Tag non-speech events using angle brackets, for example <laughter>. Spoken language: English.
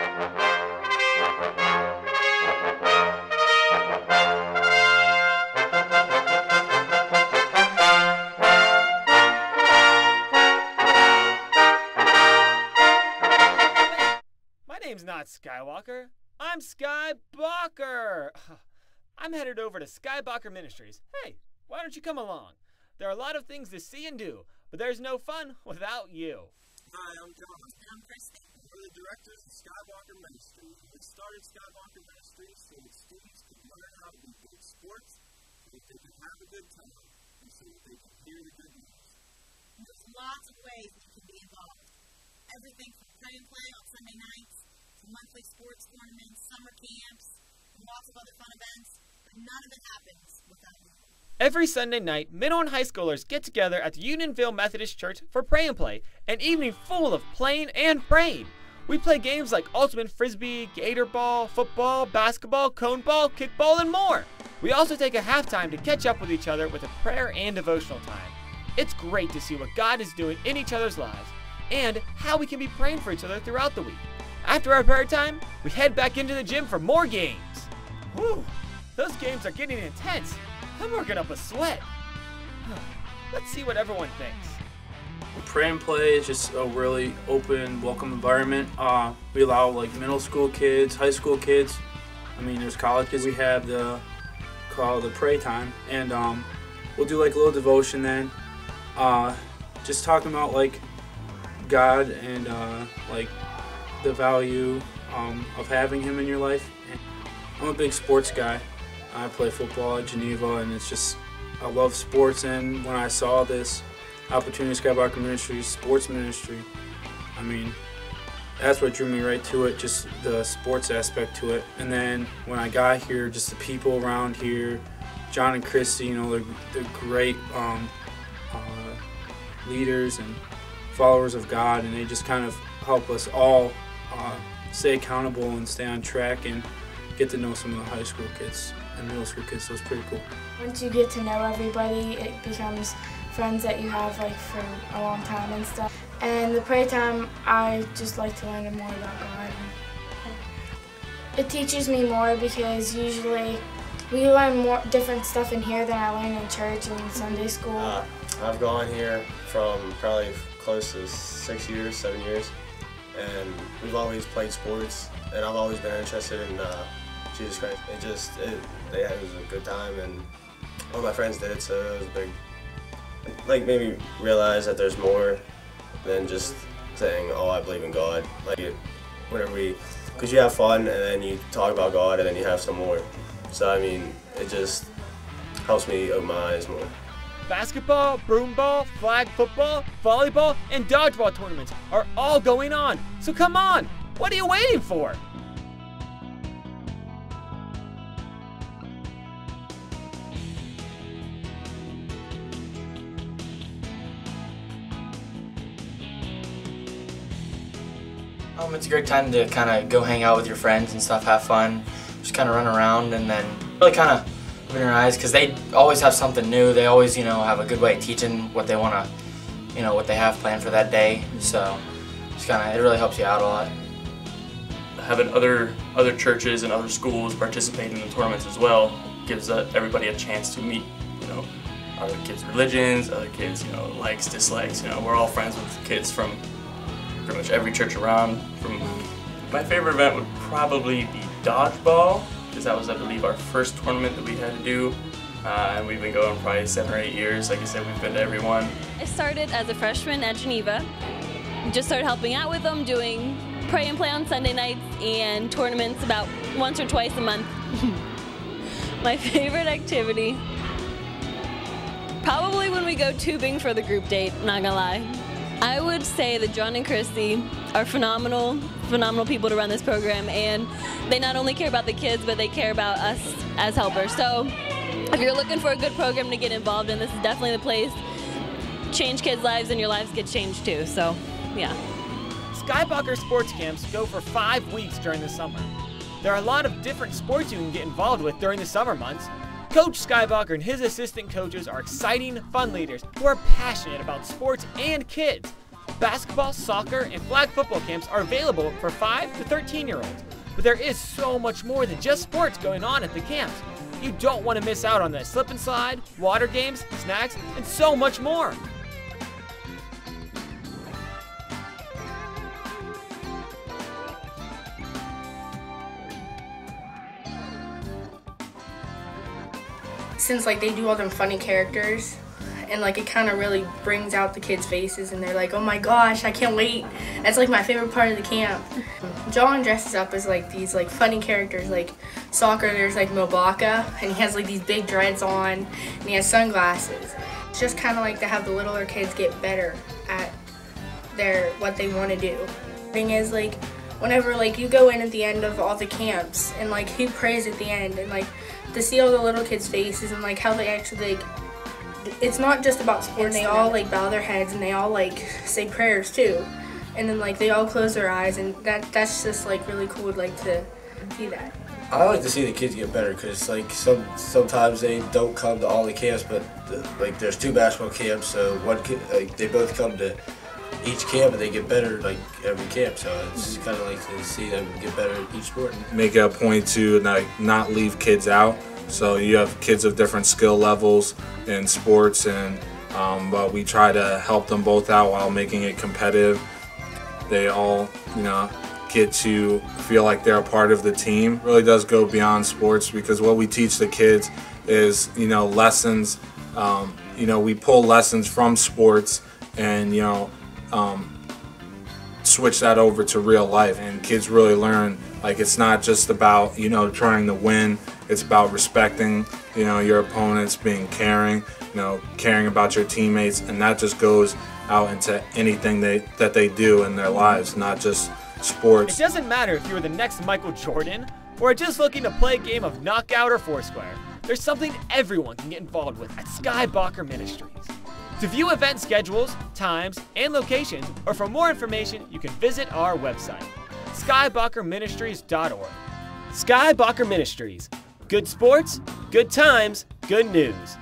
My name's not Skywalker. I'm Skybacher. <sighs> I'm headed over to Skybacher Ministries. Hey, why don't you come along? There are a lot of things to see and do, but there's no fun without you. Hi, I'm John. I'm Christy. We're the directors of Skybacher Ministries. We started Skybacher Ministries so that students can learn how to do good sports, so that they can have a good time, and so that they can hear the good news. There's lots of ways that you can be involved. Everything from pray and play on Sunday nights to monthly sports tournaments, summer camps, and lots of other fun events. But none of it happens without you. Every Sunday night, middle and high schoolers get together at the Unionville Methodist Church for Pray and Play, an evening full of playing and praying. We play games like Ultimate Frisbee, Gator Ball, football, basketball, cone ball, kickball, and more. We also take a halftime to catch up with each other with a prayer and devotional time. It's great to see what God is doing in each other's lives and how we can be praying for each other throughout the week. After our prayer time, we head back into the gym for more games. Whew, those games are getting intense. I'm working up a sweat. Let's see what everyone thinks. Pray and play is just a really open, welcome environment. Uh, we allow like middle school kids, high school kids. I mean, there's college kids. We have the call the pray time, and um, we'll do like a little devotion then. Uh, just talking about like God and uh, like the value um, of having Him in your life. I'm a big sports guy. I play football at Geneva, and it's just I love sports. And when I saw this opportunity, Skybacher Ministries, sports ministry, I mean, that's what drew me right to it, just the sports aspect to it. And then when I got here, just the people around here, John and Christy, you know, they're, they're great um, uh, leaders and followers of God, and they just kind of help us all uh, stay accountable and stay on track and get to know some of the high school kids and middle school kids, so it's pretty cool. Once you get to know everybody, it becomes friends that you have like for a long time and stuff. And the prayer time, I just like to learn more about God. It teaches me more because usually we learn more different stuff in here than I learn in church and Sunday school. Uh, I've gone here from probably close to six years, seven years, and we've always played sports, and I've always been interested in uh, Jesus Christ. It just, it, it was a good time, and all my friends did, so it was a big, like, made me realize that there's more than just saying, oh, I believe in God. Like, it, whenever we, because you have fun, and then you talk about God, and then you have some more. So, I mean, it just helps me open my eyes more. Basketball, broom ball, flag football, volleyball, and dodgeball tournaments are all going on. So come on, what are you waiting for? Um, it's a great time to kind of go hang out with your friends and stuff, have fun, just kind of run around, and then really kind of open your eyes because they always have something new. They always, you know, have a good way of teaching what they want to, you know, what they have planned for that day. So, just kind of, it really helps you out a lot. having other other churches and other schools participate in the tournaments as well gives everybody a chance to meet, you know, other kids' religions, other kids, you know, likes, dislikes. You know, we're all friends with kids from pretty much every church around. From my favorite event would probably be dodgeball because that was, I believe, our first tournament that we had to do. Uh, and we've been going probably seven or eight years. Like I said, we've been to everyone. I started as a freshman at Geneva. Just started helping out with them, doing pray and play on Sunday nights and tournaments about once or twice a month. <laughs> My favorite activity, probably when we go tubing for the group date, not gonna lie. I would say that John and Christy are phenomenal, phenomenal people to run this program, and they not only care about the kids, but they care about us as helpers. So if you're looking for a good program to get involved in, this is definitely the place. Change kids' lives, and your lives get changed too. So, yeah. Skybacher sports camps go for five weeks during the summer. There are a lot of different sports you can get involved with during the summer months. Coach Skybacher and his assistant coaches are exciting, fun leaders who are passionate about sports and kids. Basketball, soccer, and flag football camps are available for 5 to 13 year olds. But there is so much more than just sports going on at the camps. You don't want to miss out on the slip and slide, water games, snacks, and so much more. Since like they do all them funny characters and like it kind of really brings out the kids faces and they're like oh my gosh i can't wait. That's like my favorite part of the camp. John dresses up as like these like funny characters like soccer there's like mobaka and he has like these big dreads on and he has sunglasses. It's just kind of like to have the littler kids get better at their what they want to do. Thing is like whenever like you go in at the end of all the camps and like who prays at the end and like to see all the little kids' faces and like how they actually like it's not just about sport. They all like bow their heads and they all like say prayers too, and then like they all close their eyes and that that's just like really cool. Like to see that. I like to see the kids get better because like some sometimes they don't come to all the camps, but the, like there's two basketball camps, so one kid, like they both come to each camp and they get better like every camp. So it's kind of like to see them get better at each sport. And make it a point to like not leave kids out. So you have kids of different skill levels in sports, and um, but we try to help them both out while making it competitive. They all, you know, get to feel like they're a part of the team. It really does go beyond sports because what we teach the kids is, you know, lessons. Um, you know, we pull lessons from sports, and you know, um, switch that over to real life, and kids really learn. Like it's not just about you know trying to win it's about respecting, you know, your opponents, being caring, you know, caring about your teammates, and that just goes out into anything they that they do in their lives, not just sports. It doesn't matter if you're the next Michael Jordan or just looking to play a game of knockout or foursquare. There's something everyone can get involved with at Skybacher Ministries. To view event schedules, times, and locations, or for more information, you can visit our website, skybacherministries.org. Skybacher Ministries, Good sports, good times, good news.